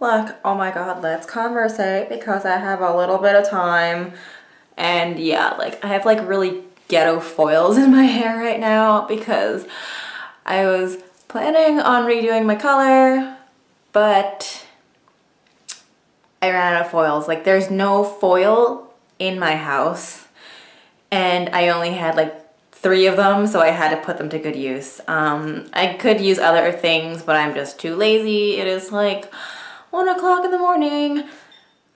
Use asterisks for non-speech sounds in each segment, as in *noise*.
Look, oh my god, let's conversate because I have a little bit of time. And yeah, like I have like really ghetto foils in my *laughs* hair right now because I was planning on redoing my color, but I ran out of foils. Like there's no foil in my house and I only had like three of them, so I had to put them to good use. Um, I could use other things, but I'm just too lazy. It is like one o'clock in the morning.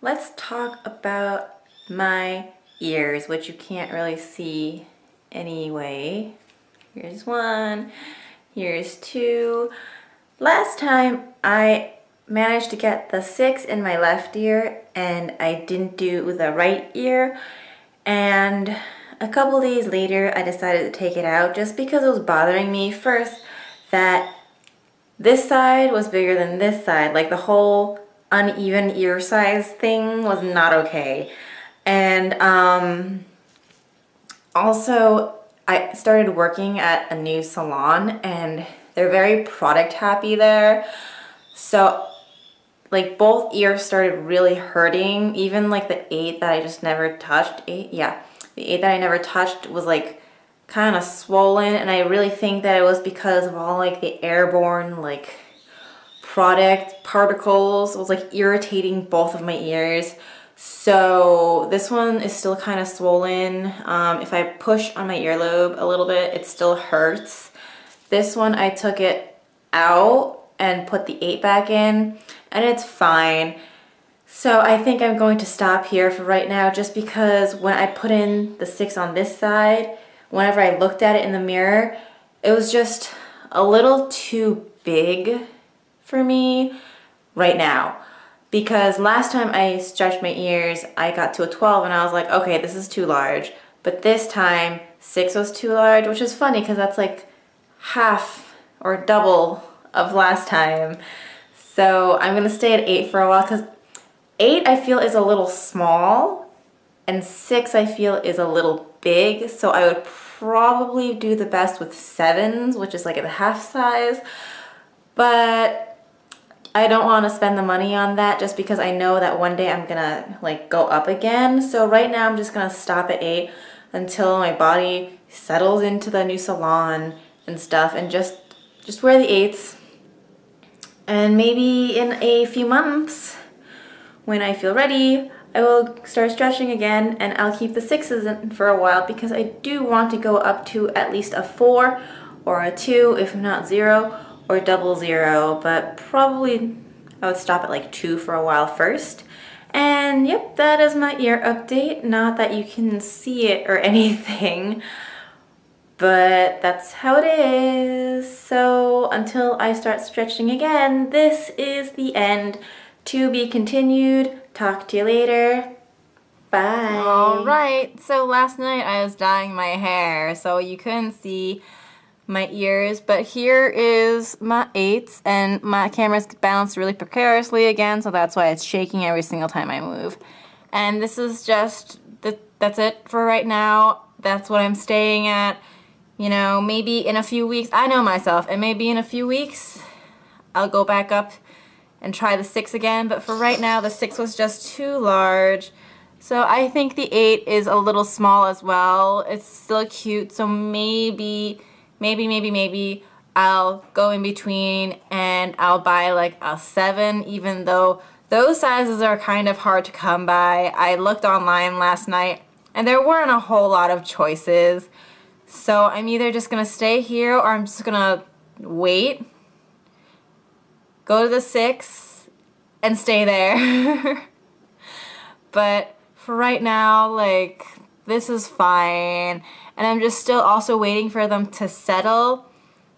Let's talk about my ears, which you can't really see anyway. Here's one, here's two. Last time I managed to get the six in my left ear and I didn't do the right ear and a couple days later, I decided to take it out just because it was bothering me. First, that this side was bigger than this side. Like the whole uneven ear size thing was not okay. And um, also, I started working at a new salon and they're very product happy there. So like both ears started really hurting. Even like the eight that I just never touched. Eight, yeah the eight that I never touched was like kind of swollen and I really think that it was because of all like the airborne like product particles. It was like irritating both of my ears. So this one is still kind of swollen. Um, if I push on my earlobe a little bit, it still hurts. This one, I took it out and put the eight back in and it's fine. So I think I'm going to stop here for right now just because when I put in the six on this side, whenever I looked at it in the mirror, it was just a little too big for me right now. Because last time I stretched my ears, I got to a 12 and I was like, okay, this is too large. But this time, six was too large, which is funny because that's like half or double of last time. So I'm gonna stay at eight for a while because Eight I feel is a little small and six I feel is a little big. So I would probably do the best with sevens, which is like a half size. But I don't want to spend the money on that just because I know that one day I'm gonna like go up again. So right now I'm just gonna stop at eight until my body settles into the new salon and stuff and just just wear the eights. And maybe in a few months when I feel ready, I will start stretching again and I'll keep the sixes in for a while because I do want to go up to at least a four or a two, if not zero, or double zero, but probably I would stop at like two for a while first. And yep, that is my ear update. Not that you can see it or *laughs* anything, but that's how it is. So until I start stretching again, this is the end. To be continued. Talk to you later. Bye. All right. So last night I was dyeing my hair, so you couldn't see my ears, but here is my eights, and my camera's balanced really precariously again, so that's why it's shaking every single time I move. And this is just, the, that's it for right now. That's what I'm staying at. You know, maybe in a few weeks, I know myself, and maybe in a few weeks, I'll go back up and try the 6 again, but for right now the 6 was just too large. So I think the 8 is a little small as well. It's still cute, so maybe, maybe, maybe, maybe I'll go in between and I'll buy like a 7 even though those sizes are kind of hard to come by. I looked online last night and there weren't a whole lot of choices. So I'm either just going to stay here or I'm just going to wait go to the six and stay there. *laughs* but for right now, like, this is fine. And I'm just still also waiting for them to settle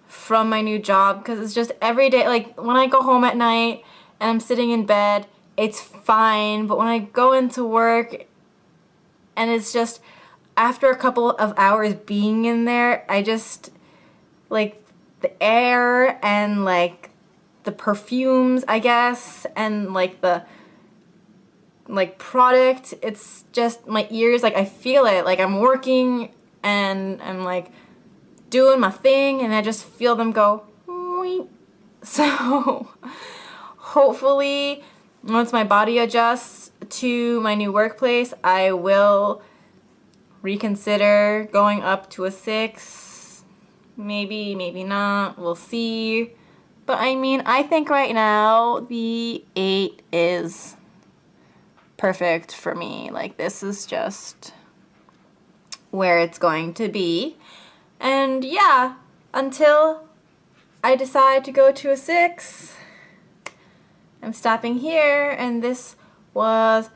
from my new job because it's just every day, like, when I go home at night and I'm sitting in bed, it's fine. But when I go into work and it's just after a couple of hours being in there, I just, like, the air and, like, the perfumes, I guess, and like the like product. It's just my ears, like I feel it. Like I'm working and I'm like doing my thing and I just feel them go *laughs* So hopefully once my body adjusts to my new workplace, I will reconsider going up to a six. Maybe, maybe not. We'll see. But I mean, I think right now the eight is perfect for me. Like, this is just where it's going to be. And yeah, until I decide to go to a six, I'm stopping here, and this was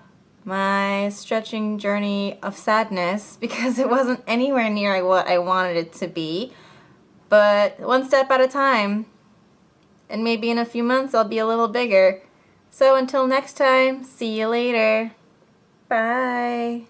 my stretching journey of sadness *laughs* because it wasn't anywhere near what I wanted it to be. But one step at a time, and maybe in a few months I'll be a little bigger. So until next time, see you later. Bye.